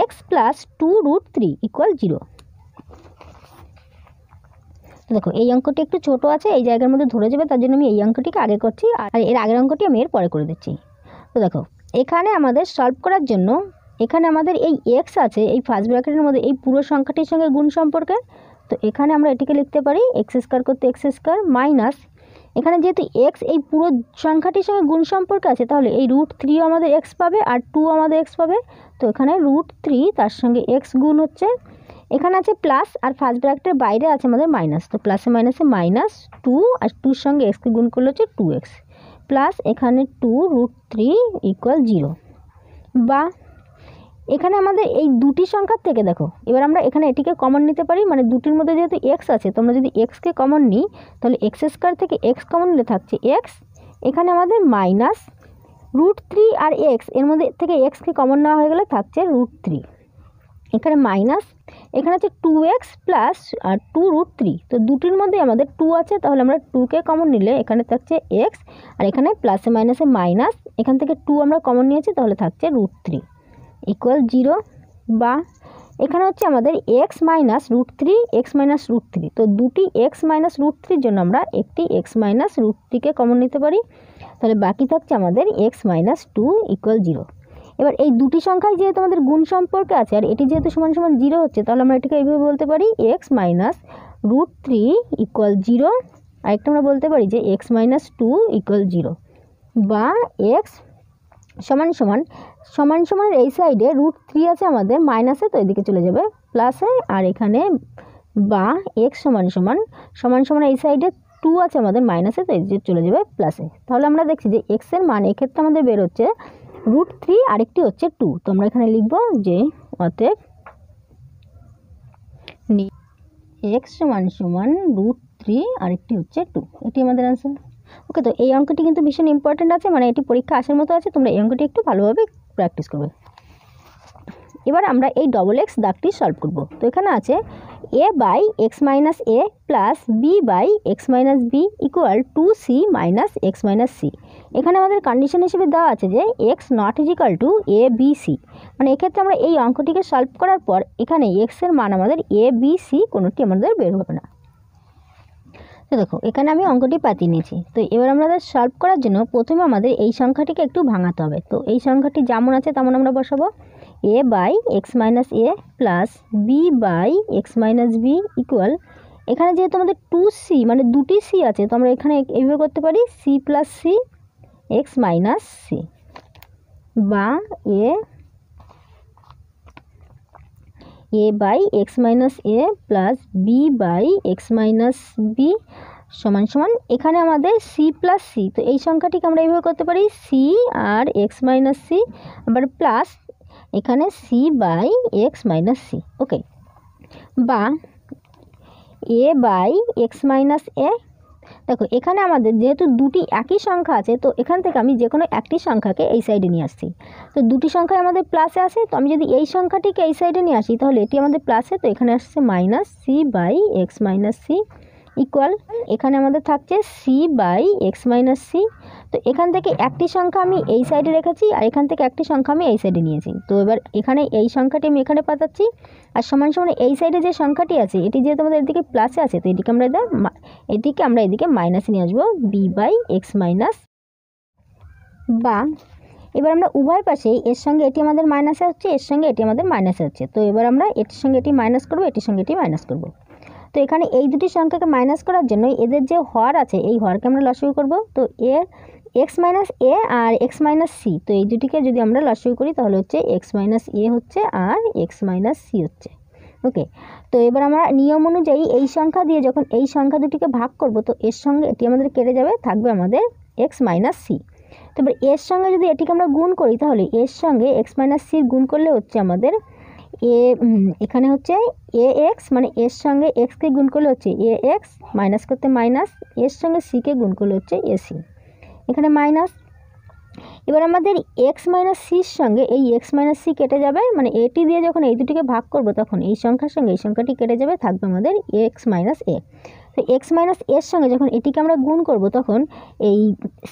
X plus two root three equal zero দেখো এই অঙ্কটি একটু ছোট আছে, এই জায়গার মধ্যে ধরে যাবে, তার জন্য আমি এই অঙ্কটিকে আগে করছি, আর এর আগের অঙ্কটি আমি এর পরে করে দিচ্ছি। তো দেখো, এখানে আমাদের সলভ করার জন্য, এখানে আমাদের এই এক্স আছে, এই ফার্স্ট ব্র্যাকেটের মধ্যে এই পুরো সংখ্যাটির সঙ্গে গুণ সম্পর্কে, তো এখানে আমরা এটিকে লিখতে পারি এক্স স্কোয়ার করতে এক্স স্কোয়ার মাইনাস এখানে যেহেতু এক্স এই পুরো সংখ্যাটির সঙ্গে গুণ সম্পর্কে আছে, তাহলে এই রুট থ্রিও আমাদের এক্স পাবে, আর টু আমাদের এক্স পাবে, তো এখানে রুট থ্রি তার সঙ্গে এক্স গুণ হচ্ছে এখানে আছে প্লাস আর ফার্স্ট ব্র্যাকেটের বাইরে আছে আমাদের মাইনাস তো প্লাসে মাইনাসে মাইনাস টু আর টুর সঙ্গে এক্সকে গুণ করলে হচ্ছে টু এক্স প্লাস এখানে two root three equal zero বা এখানে আমাদের এই দুটি সংখ্যার থেকে দেখো, এবার আমরা এখানে এটিকে কমন নিতে পারি মানে দুটির মধ্যে যেহেতু এক্স আছে, তো আমরা যদি এক্সকে কমন নিই, তাহলে এক্স স্কোয়ার থেকে এক্স কমন নিলে থাকছে এক্স এখানে আমাদের মাইনাস রুট থ্রি আর এক্সের মধ্যে থেকে এক্সকে কমন নেওয়া হয়ে গেলে থাকছে রুট থ্রি এখানে মাইনাস এখানে আছে টু এক্স প্লাস আর টু রুট থ্রি তো দুটির মধ্যে আমাদের টু আছে, তাহলে আমরা টুকে কমন নিলে এখানে থাকছে এক্স আর এখানে প্লাসে মাইনাসে মাইনাস এখান থেকে টু আমরা কমন নিয়েছি, তাহলে থাকছে রুট থ্রি ইকুয়াল জিরো বা এখানে হচ্ছে আমাদের X minus root three X minus root three তো দুটি এক্স মাইনাস রুট থ্রির জন্য আমরা একটি এক্স মাইনাস রুট থ্রিকে কমন নিতে পারি। তাহলে বাকি থাকছে আমাদের X minus two equal zero এবার এই দুটি সংখ্যায় যেহেতু আমাদের গুণ সম্পর্কে আছে, আর এটি যেহেতু সমান সমান জিরো হচ্ছে, তাহলে আমরা এটাকে এইভাবে বলতে পারি X minus root three equal zero আরেকটা আমরা বলতে পারি যে X minus two equal zero বা এক্স সমান সমান সমান সমানের এই সাইডে রুট থ্রি আছে আমাদের মাইনাসে তো এদিকে চলে যাবে প্লাসে আর এখানে বা এক্স সমান সমান সমান সমান এই সাইডে টু আছে আমাদের মাইনাসে তো এদিকে চলে যাবে প্লাসে তাহলে আমরা দেখছি যে এক্সের মান এক্ষেত্রে আমাদের বেরোচ্ছে রুট থ্রি আরেকটি হচ্ছে টু তো আমরা এখানে লিখব যে অতএব এক্স সমান সমান রুট থ্রি আরেকটি হচ্ছে টু এটি আমাদের আনসার ওকে তো এই অঙ্কটি কিন্তু ভীষণ ইম্পর্ট্যান্ট আছে মানে এটি পরীক্ষা আসার মতো আছে, তোমরা এই অঙ্কটি একটু ভালোভাবে প্র্যাকটিস করবে। এবার আমরা এই ডবল এক্স দাগটি সলভ করব। তো এখানে আছে a by x minus a plus b by x minus b equal to c minus x minus c এখানে আমাদের কন্ডিশন হিসেবে দেওয়া আছে যে x naught is equal to a b c মানে এক্ষেত্রে আমরা এই অঙ্কটিকে সলভ করার পর এখানে এক্সের মান আমাদের এ বি সি কোনোটি আমাদের বের হবে না। তো দেখো, এখানে আমি অঙ্কটি পাতিয়ে নিয়েছি। তো এবার আমাদের সলভ করার জন্য প্রথমে আমাদের এই সংখ্যাটিকে একটু ভাঙাতে হবে। তো এই সংখ্যাটি যেমন আছে তেমন আমরা বসাবো। A by x minus a plus b by x minus b equal এখানে যেহেতু আমাদের টু সি মানে দুটি সি আছে, তো আমরা এখানে এইভাবে করতে পারি c plus c x minus c বা a a by x minus a plus b by x minus b সমান সমান এখানে আমাদের সি প্লাস সি তো এই সংখ্যাটিকে আমরা এইভাবে করতে পারি সি আর এক্স মাইনাস সি আবার প্লাস এখানে c by x minus c okay বা a by x minus a দেখো, এখানে আমাদের যেহেতু দুটি একই সংখ্যা আছে, তো এখান থেকে আমি যে কোনো একটি সংখ্যাকে এই সাইডে নিয়ে আসছি। তো দুটি সংখ্যায় আমাদের প্লাসে আসে, তো আমি যদি এই সংখ্যাটিকে এই সাইডে নিয়ে আসি, তাহলে এটি আমাদের প্লাসে তো এখানে আসছে minus c by x minus c equal এখানে আমাদের থাকছে c by x minus c তো এখান থেকে একটি সংখ্যা আমি এই সাইডে রেখেছি, আর এখান থেকে একটি সংখ্যা আমি এই সাইডে নিয়েছি। তো এবার এখানে এই সংখ্যাটি আমি এখানে পাতাচ্ছি আর সমান সমান এই সাইডে যে সংখ্যাটি আছে, এটি যেহেতু আমাদের এদিকে প্লাসে আছে, তো এটিকে আমরা এটিকে আমরা এদিকে মাইনাসে নিয়ে আসব বি বাই এক্স মাইনাস বা। এবার আমরা উভয় পাশে এর সঙ্গে এটি আমাদের মাইনাসে হচ্ছে, এর সঙ্গে এটি আমাদের মাইনাসে হচ্ছে। তো এবার আমরা এটির সঙ্গে এটি মাইনাস করব, এটির সঙ্গে এটি মাইনাস করব। তো এখানে এই দুটি সংখ্যাকে মাইনাস করার জন্য এদের যে হর আছে, এই হরকে আমরা লসাগু করব। তো এ এক্স মাইনাস এ আর এক্স মাইনাস সি তো এই দুটিকে যদি আমরা লসাগু করি তাহলে হচ্ছে এক্স মাইনাস এ হচ্ছে আর এক্স মাইনাস সি হচ্ছে। ওকে তো এবার আমরা নিয়ম অনুযায়ী এই সংখ্যা দিয়ে যখন এই সংখ্যা দুটিকে ভাগ করব, তো এর সঙ্গে এটি আমাদের কেটে যাবে, থাকবে আমাদের এক্স মাইনাস সি তো এবার এর সঙ্গে যদি এটিকে আমরা গুণ করি, তাহলে এর সঙ্গে এক্স মাইনাস সি গুণ করলে হচ্ছে আমাদের এ এখানে হচ্ছে এ, এক্স মানে এর সঙ্গে এক্সকে গুণ করলে হচ্ছে এ, এক্স, মাইনাস করতে মাইনাস, এর সঙ্গে সিকে গুণ করলে হচ্ছে এ, সি। এখানে মাইনাস। এবার আমাদের এক্স মাইনাস সির সঙ্গে এই এক্স মাইনাস সি কেটে যাবে মানে এটি দিয়ে যখন এই দুটিকে ভাগ করব তখন এই সংখ্যার সঙ্গে এই সংখ্যাটি কেটে যাবে, থাকবে আমাদের এক্স মাইনাস এ। তো এক্স মাইনাস এর সঙ্গে যখন এটিকে আমরা গুণ করব তখন এই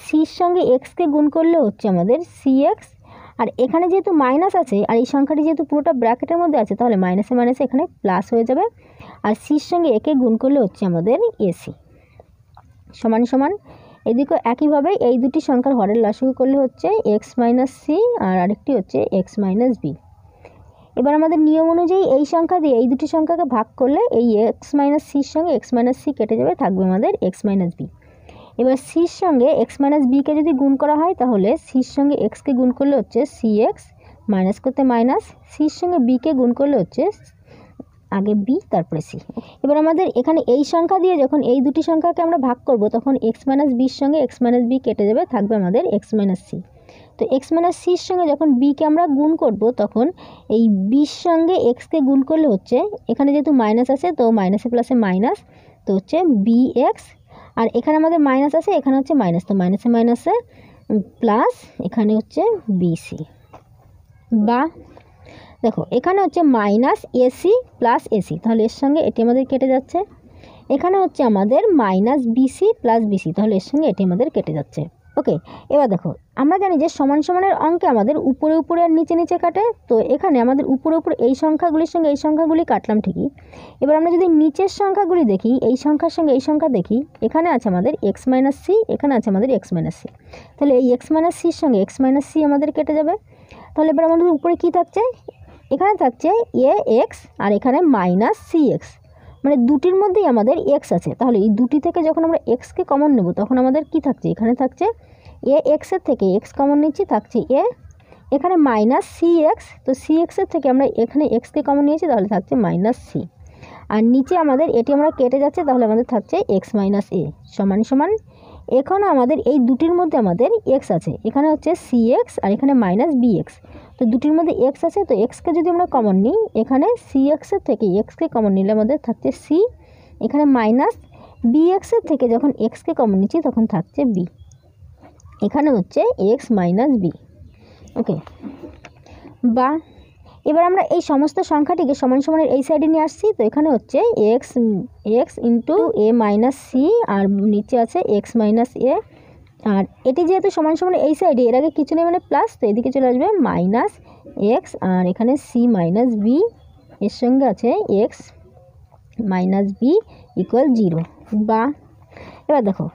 সির সঙ্গে এক্সকে গুণ করলে হচ্ছে আমাদের সি এক্স আর এখানে যেহেতু মাইনাস আছে, আর এই সংখ্যাটি যেহেতু পুরোটা ব্র্যাকেটের মধ্যে আছে, তাহলে মাইনাসে মাইনাসে এখানে প্লাস হয়ে যাবে। আর সির সঙ্গে একে গুণ করলে হচ্ছে আমাদের এসি সমান সমান। এদিকেও একইভাবে এই দুটি সংখ্যার হরের লসাগু করলে হচ্ছে এক্স মাইনাস সি আর আরেকটি হচ্ছে এক্স মাইনাস বি এবার আমাদের নিয়ম অনুযায়ী এই সংখ্যা দিয়ে এই দুটি সংখ্যাকে ভাগ করলে এই এক্স মাইনাস সির সঙ্গে এক্স মাইনাস সি কেটে যাবে, থাকবে আমাদের এক্স মাইনাস বি এবার সির সঙ্গে এক্স মাইনাস বিকে যদি গুণ করা হয়, তাহলে সির সঙ্গে এক্সকে গুণ করলে হচ্ছে সি এক্স মাইনাস করতে মাইনাস সির সঙ্গে বিকে গুণ করলে হচ্ছে আগে বি তারপরে সি এবার আমাদের এখানে এই সংখ্যা দিয়ে যখন এই দুটি সংখ্যাকে আমরা ভাগ করব, তখন এক্স মাইনাস বির সঙ্গে এক্স মাইনাস বি কেটে যাবে, থাকবে আমাদের এক্স মাইনাস সি তো এক্স মাইনাস সির সঙ্গে যখন বিকে আমরা গুণ করব, তখন এই বির সঙ্গে এক্সকে গুণ করলে হচ্ছে, এখানে যেহেতু মাইনাস আছে, তো মাইনাসে প্লাসে মাইনাস তো হচ্ছে বি এক্স আর এখানে আমাদের মাইনাস আছে, এখানে হচ্ছে মাইনাস তো মাইনাসে মাইনাসে প্লাস এখানে হচ্ছে বিসি বা দেখো, এখানে হচ্ছে মাইনাস এসি প্লাস এসি তাহলে এর সঙ্গে এটি আমাদের কেটে যাচ্ছে। এখানে হচ্ছে আমাদের মাইনাস বিসি প্লাস বিসি তাহলে এর সঙ্গে এটি আমাদের কেটে যাচ্ছে। ওকে এবার দেখো, আমরা জানি যে সমান সমানের অঙ্কে আমাদের উপরে উপরে আর নিচে নিচে কাটে, তো এখানে আমাদের উপরে উপরে এই সংখ্যাগুলির সঙ্গে এই সংখ্যাগুলি কাটলাম ঠিকই। এবার আমরা যদি নিচের সংখ্যাগুলি দেখি, এই সংখ্যার সঙ্গে এই সংখ্যা দেখি, এখানে আছে আমাদের এক্স মাইনাস সি এখানে আছে আমাদের এক্স মাইনাস সি তাহলে এই এক্স মাইনাস সির সঙ্গে এক্স মাইনাস সি আমাদের কেটে যাবে। তাহলে এবার আমাদের উপরে কী থাকছে? এখানে থাকছে এ এক্স আর এখানে মাইনাস সি এক্স মানে দুটির মধ্যেই আমাদের এক্স আছে। তাহলে এই দুটি থেকে যখন আমরা এক্সকে কমন নেব, তখন আমাদের কি থাকছে? এখানে থাকছে এ এক্সের থেকে এক্স কমন নিচ্ছি, থাকছে এ এখানে মাইনাস সি এক্স তো সি এক্সের থেকে আমরা এখানে এক্সকে কমন নিয়েছি, তাহলে থাকছে মাইনাস সি আর নিচে আমাদের এটি আমরা কেটে যাচ্ছে, তাহলে আমাদের থাকছে এক্স মাইনাস এ সমান সমান। এখন আমাদের এই দুটির মধ্যে আমাদের এক্স আছে। এখানে হচ্ছে সি এক্স আর এখানে মাইনাস বি এক্স তো দুটির মধ্যে এক্স আছে, তো এক্সকে যদি আমরা কমন নিই, এখানে সি এক্সের থেকে এক্সকে কমন নিলে আমাদের থাকছে সি এখানে মাইনাস বি এক্সের থেকে যখন এক্সকে কমন নিচ্ছি, তখন থাকছে বি এখানে হচ্ছে এক্স মাইনাস বি ওকে বা এবার আমরা এই সমস্ত সংখ্যাটিকে সমান সমানের এই সাইডে নিয়ে আসছি, তো এখানে হচ্ছে x x into a minus c আর নিচে আছে এক্স মাইনাস এ আর এটি যেহেতু সমান সমান এই সাইডে এর আগে কিছু নেই মানে প্লাস তো এদিকে চলে আসবে মাইনাস এক্স আর এখানে সি মাইনাস বি এর সঙ্গে আছে x minus b equal zero বা এবার দেখো,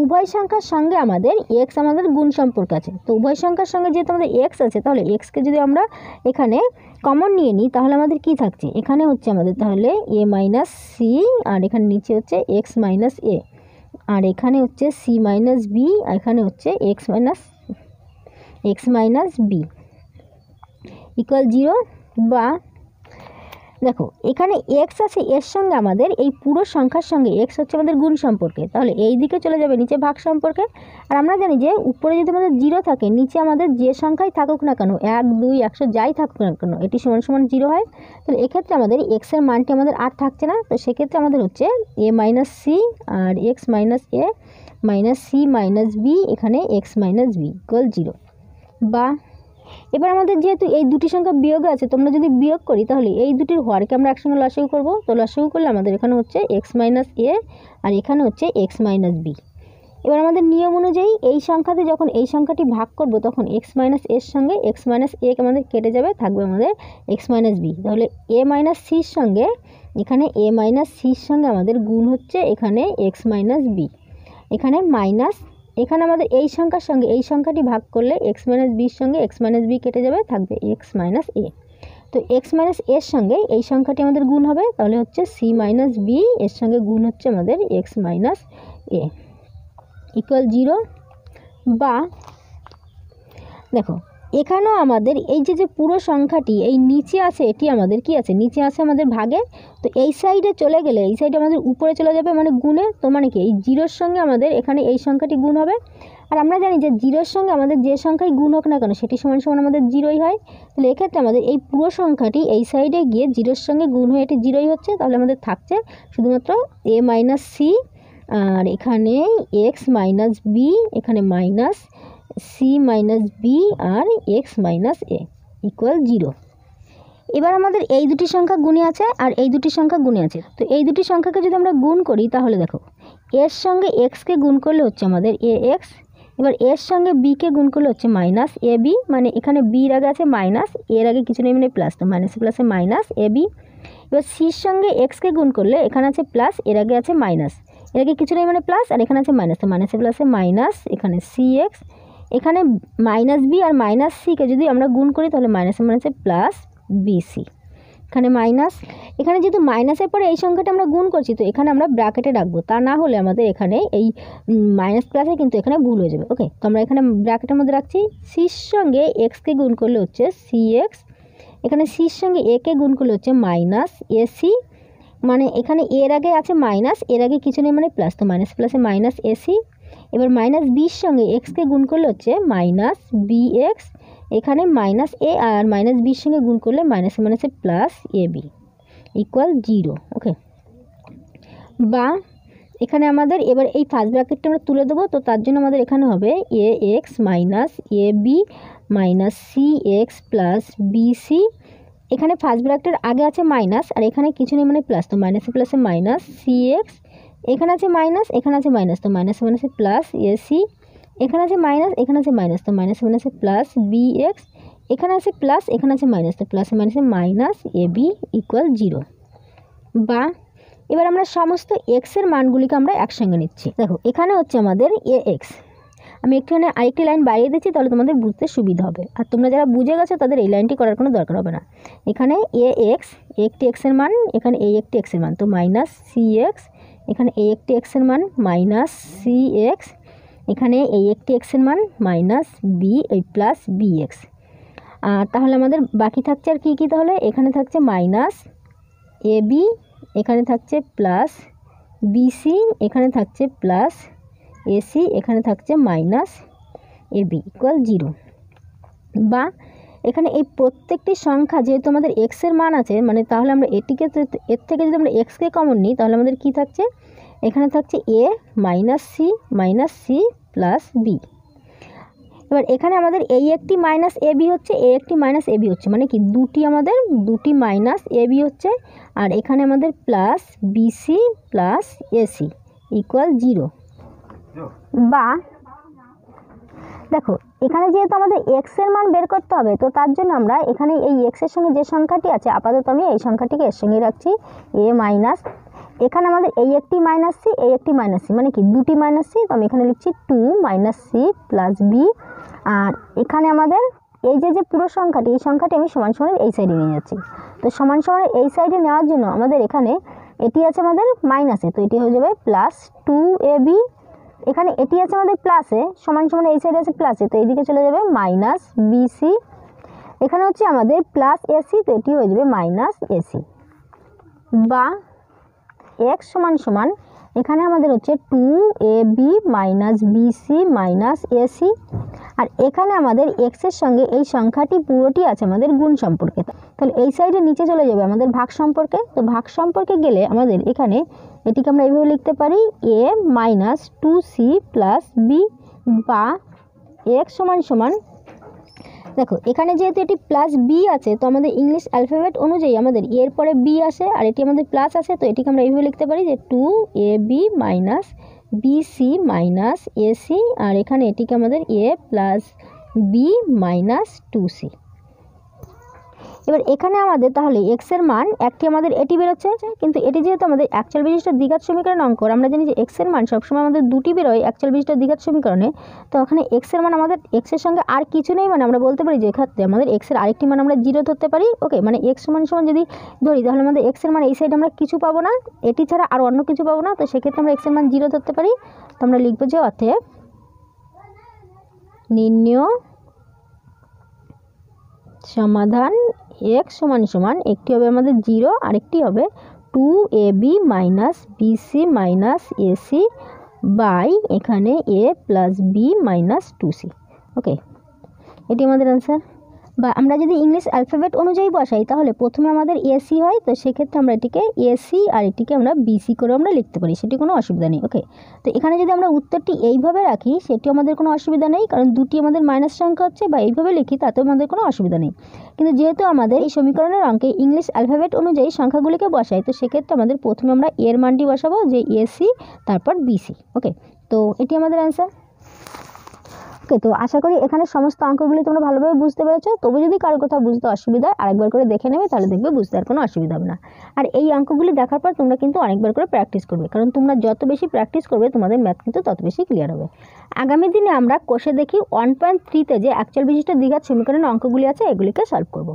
উভয় সংখ্যার সঙ্গে আমাদের এক্স আমাদের গুণ সম্পর্ক আছে। তো উভয় সংখ্যার সঙ্গে যেহেতু আমাদের এক্স আছে, তাহলে এক্সকে যদি আমরা এখানে কমন নিয়ে নিই, তাহলে আমাদের কি থাকছে? এখানে হচ্ছে আমাদের তাহলে এ মাইনাস সি আর এখানে নিচে হচ্ছে এক্স মাইনাস এ আর এখানে হচ্ছে সি মাইনাস বি এখানে হচ্ছে x minus x minus b equal zero বা দেখো, এখানে এক্স আছে, এর সঙ্গে আমাদের এই পুরো সংখ্যার সঙ্গে এক্স হচ্ছে আমাদের গুণ সম্পর্কে। তাহলে এই দিকে চলে যাবে নিচে ভাগ সম্পর্কে। আর আমরা জানি যে উপরে যদি আমাদের জিরো থাকে, নিচে আমাদের যে সংখ্যাই থাকুক না কেন, এক, দুই, একশো যাই থাকুক না কেন, এটি সমান সমান জিরো হয়। তাহলে এক্ষেত্রে আমাদের এক্সের মানটি আমাদের আর থাকছে না। তো সেক্ষেত্রে আমাদের হচ্ছে এ minus C R x minus a minus c minus b এখানে x minus b equal zero বা এবার আমাদের যেহেতু এই দুটি সংখ্যা বিয়োগ আছে, তোমরা যদি বিয়োগ করি, তাহলে এই দুটির হরকে আমরা একসঙ্গে লসাগু করব। তো লসাগু করলে আমাদের এখানে হচ্ছে এক্স মাইনাস এ আর এখানে হচ্ছে এক্স মাইনাস বি এবার আমাদের নিয়ম অনুযায়ী এই সংখ্যাতে যখন এই সংখ্যাটি ভাগ করব, তখন এক্স মাইনাস এর সঙ্গে এক্স মাইনাস এ আমাদের কেটে যাবে, থাকবে আমাদের এক্স মাইনাস বি তাহলে এ মাইনাস সির সঙ্গে, এখানে এ মাইনাস সির সঙ্গে আমাদের গুণ হচ্ছে এখানে এক্স মাইনাস বি এখানে মাইনাস এখানে আমাদের এই সংখ্যার সঙ্গে এই সংখ্যাটি ভাগ করলে এক্স মাইনাস বির সঙ্গে এক্স মাইনাস বি কেটে যাবে, থাকবে এক্স মাইনাস এ তো এক্স মাইনাস এর সঙ্গে এই সংখ্যাটি আমাদের গুণ হবে, তাহলে হচ্ছে সি মাইনাস বি এর সঙ্গে গুণ হচ্ছে আমাদের x minus a equal zero বা দেখো এখানেও আমাদের এই যে যে পুরো সংখ্যাটি, এই নিচে আছে, এটি আমাদের কি আছে? নিচে আছে আমাদের ভাগে। তো এই সাইডে চলে গেলে, এই সাইডে আমাদের উপরে চলে যাবে মানে গুণে, তো মানে কি? এই জিরোর সঙ্গে আমাদের এখানে এই সংখ্যাটি গুণ হবে। আর আমরা জানি যে জিরোর সঙ্গে আমাদের যে সংখ্যায় গুণ হোক না কেন, সেটি সমান সমান আমাদের জিরোই হয়। তাহলে এক্ষেত্রে আমাদের এই পুরো সংখ্যাটি এই সাইডে গিয়ে জিরোর সঙ্গে গুণ হয়ে এটি জিরোই হচ্ছে, তাহলে আমাদের থাকছে শুধুমাত্র এ মাইনাস সি আর এখানে এক্স মাইনাস বি এখানে minus C minus B R x minus a equal zero এবার আমাদের এই দুটি সংখ্যা গুণে আছে আর এই দুটি সংখ্যা গুণে আছে। তো এই দুটি সংখ্যাকে যদি আমরা গুণ করি, তাহলে দেখো, এর সঙ্গে এক্সকে গুণ করলে হচ্ছে আমাদের এ এক্স এবার এর সঙ্গে বিকে গুণ করলে হচ্ছে মাইনাস এ বি মানে এখানে বির আগে আছে মাইনাস এর আগে কিছু নেই মানে প্লাস তো মাইনাস প্লাসে মাইনাস এ বি এবার সির সঙ্গে এক্সকে গুণ করলে এখানে আছে প্লাস এর আগে আছে মাইনাস এর আগে কিছু নেই মানে প্লাস আর এখানে আছে মাইনাস তো মাইনাসে প্লাসে মাইনাস এখানে সি এক্স এখানে মাইনাস বি আর মাইনাস সিকে যদি আমরা গুণ করি, তাহলে মাইনাসে মাইনাসে প্লাস বিসি এখানে মাইনাস এখানে যেহেতু মাইনাসের পরে এই সংখ্যাটা আমরা গুণ করছি, তো এখানে আমরা ব্র্যাকেটে রাখব। তা না হলে আমাদের এখানে এই মাইনাস প্লাসে কিন্তু এখানে ভুল হয়ে যাবে। ওকে তো আমরা এখানে ব্র্যাকেটের মধ্যে রাখছি। সির সঙ্গে এক্সকে গুণ করলে হচ্ছে সি এক্স এখানে সির সঙ্গে একে গুণ করলে হচ্ছে মাইনাস এসি মানে এখানে এর আগে আছে মাইনাস এর আগে কিছু নেই মানে প্লাস তো মাইনাস প্লাসে মাইনাস এসি এবার মাইনাস বির সঙ্গে এক্সকে গুণ করলে হচ্ছে মাইনাস বি এক্স এখানে মাইনাস এ আর মাইনাস বির সঙ্গে গুণ করলে মাইনাসে মাইনাসে plus a b equal zero okay বা এখানে আমাদের এবার এই ফার্স্ট ব্র্যাকেটটা আমরা তুলে দেবো, তো তার জন্য আমাদের এখানে হবে a x minus a b minus c x plus b c এখানে ফার্স্ট ব্র্যাকেটের আগে আছে মাইনাস আর এখানে কিছু নেই মানে প্লাস তো মাইনাসে প্লাসে মাইনাস সি এক্স এখানে আছে মাইনাস এখানে আছে মাইনাস তো মাইনাসে মাইনাসে প্লাস এসি এখানে আছে মাইনাস এখানে আছে মাইনাস তো মাইনাসে মাইনাসে প্লাস বি এক্স এখানে আছে প্লাস এখানে আছে মাইনাস তো প্লাসে মাইনাসে minus a b equal zero বা, এবার আমরা সমস্ত এক্সের মানগুলিকে আমরা একসঙ্গে নিচ্ছি। দেখো, এখানে হচ্ছে আমাদের এ এক্স আমি একটুখানি আরেকটি লাইন বাড়িয়ে দিচ্ছি, তাহলে তোমাদের বুঝতে সুবিধা হবে। আর তোমরা যারা বুঝে গেছো, তাদের এই লাইনটি করার কোনো দরকার হবে না। এখানে এ এক্স একটি এক্সের মান, এখানে এই একটি এক্সের মান, তো মাইনাস সি এক্স এখানে এই একটি এক্সের মান মাইনাস সি এক্স এখানে এই একটি এক্সের মান মাইনাস বি এই প্লাস বি এক্স আর তাহলে আমাদের বাকি থাকছে আর কী কী তাহলে? এখানে থাকছে মাইনাস এ বি এখানে থাকছে প্লাস বিসি এখানে থাকছে প্লাস এসি এখানে থাকছে minus a b equal zero বা এখানে এই প্রত্যেকটি সংখ্যা যেহেতু আমাদের এক্সের মান আছে মানে তাহলে আমরা এটিকে এর থেকে যদি আমরা এক্সকে কমন নিই তাহলে আমাদের কি থাকছে? এখানে থাকছে a minus c minus c plus b এবার এখানে আমাদের এই একটি মাইনাস এ বি হচ্ছে এ একটি মাইনাস এ বি হচ্ছে মানে কি? দুটি আমাদের দুটি মাইনাস এ বি হচ্ছে আর এখানে আমাদের plus bc plus ac equal zero বা দেখো এখানে যেহেতু আমাদের এক্সের মান বের করতে হবে, তো তার জন্য আমরা এখানে এই এক্সের সঙ্গে যে সংখ্যাটি আছে, আপাতত আমি এই সংখ্যাটিকে এর সঙ্গে রাখছি এ মাইনাস এখানে আমাদের এই একটি মাইনাস সি এই একটি মাইনাস সি মানে কি দুটি মাইনাস সি তো আমি এখানে লিখছি two minus c plus b আর এখানে আমাদের এই যে যে পুরো সংখ্যাটি, এই সংখ্যাটি আমি সমান সমান এই সাইডে নিয়ে যাচ্ছি। তো সমান সমান এই সাইডে নেওয়ার জন্য আমাদের এখানে এটি আছে আমাদের মাইনাসে তো এটি হয়ে যাবে প্লাস টু এ বি এখানে এটি আছে আমাদের প্লাসে সমান সমান এই সাইডে আছে প্লাসে তো এইদিকে চলে যাবে মাইনাস বিসি এখানে হচ্ছে আমাদের প্লাস এসি তো এটি হয়ে যাবে মাইনাস এসি বা এক্স সমান সমান এখানে আমাদের হচ্ছে two a b minus bc minus ac আর এখানে আমাদের এক্সের সঙ্গে এই সংখ্যাটি, পুরোটি আছে আমাদের গুণ সম্পর্কে। তাহলে এই সাইডে নিচে চলে যাবে আমাদের ভাগ সম্পর্কে। তো ভাগ সম্পর্কে গেলে আমাদের এখানে এটিকে আমরা এইভাবে লিখতে পারি a minus two c plus b বা এক্স সমান সমান দেখো, এখানে যেহেতু এটি প্লাস বি আছে, তো আমাদের ইংলিশ অ্যালফাবেট অনুযায়ী আমাদের এর পরে বি আসে, আর এটি আমাদের প্লাস আছে তো এটিকে আমরা এইভাবে লিখতে পারি যে two a b minus b c minus ac আর এখানে এটিকে আমাদের a plus b minus two c এবার এখানে আমাদের তাহলে এক্সের মান একটি আমাদের এটি বেরোচ্ছে, কিন্তু এটি যেহেতু আমাদের অ্যাকচুয়াল বিশিষ্ট দ্বিঘাত সমীকরণ অঙ্ক, আমরা জানি যে এক্সের মান সবসময় আমাদের দুটি বেরোয় অ্যাকচুয়াল বিশিষ্ট দ্বিঘাত সমীকরণে, তো ওখানে এক্সের মান আমাদের এক্সের সঙ্গে আর কিছু নেই মানে আমরা বলতে পারি যে ক্ষেত্রে আমাদের এক্সের আরেকটি মান আমরা জিরো ধরতে পারি ওকে মানে এক্স সমান সমান যদি ধরি, তাহলে আমাদের এক্সের মান এই সাইডে আমরা কিছু পাবো না, এটি ছাড়া আর অন্য কিছু পাবো না, তো সেক্ষেত্রে আমরা এক্সের মান জিরো ধরতে পারি, তো আমরা লিখব যে অতএব নির্ণয় সমাধান এক্স সমান সমান একটি হবে আমাদের জিরো, আরেকটি হবে two a b minus bc minus ac by এখানে a plus b minus two c okay এটি আমাদের অ্যান্সার বা আমরা যদি ইংলিশ অ্যালফাবেট অনুযায়ী বসাই, তাহলে প্রথমে আমাদের এসি হয়, তো সেক্ষেত্রে আমরা এটিকে এসি আর এটিকে আমরা বিসি করে আমরা লিখতে পারি, সেটি কোনো অসুবিধা নেই ওকে তো এখানে যদি আমরা উত্তরটি এইভাবে রাখি, সেটি আমাদের কোনো অসুবিধা নেই, কারণ দুটি আমাদের মাইনাস সংখ্যা হচ্ছে, বা এইভাবে লিখি, তাতেও আমাদের কোনো অসুবিধা নেই। কিন্তু যেহেতু আমাদের এই সমীকরণের অঙ্কে ইংলিশ অ্যালফাবেট অনুযায়ী সংখ্যাগুলিকে বসাই, তো সেক্ষেত্রে আমাদের প্রথমে আমরা এর মানটি বসাবো, যে এসি তারপর বিসি ওকে তো এটি আমাদের অ্যান্সার ওকে তো আশা করি এখানে সমস্ত অঙ্কগুলি তোমরা ভালোভাবে বুঝতে পেরেছ। তবু যদি কারও কোথাও বুঝতে অসুবিধা হয়, আরেকবার করে দেখে নেবে, তাহলে দেখবে বুঝতে আর কোনো অসুবিধা হবে না। আর এই অঙ্কগুলি দেখার পর তোমরা কিন্তু অনেকবার করে প্র্যাকটিস করবে। কারণ তোমরা যত বেশি প্র্যাকটিস করবে, তোমাদের ম্যাথ কিন্তু তত বেশি ক্লিয়ার হবে। আগামী দিনে আমরা কোষে দেখি ওয়ান পয়েন্ট থ্রিতে যে অ্যাকচুয়াল বিশিষ্ট দীঘার সমীকরণের অঙ্কগুলি আছে, এগুলিকে সলভ করব।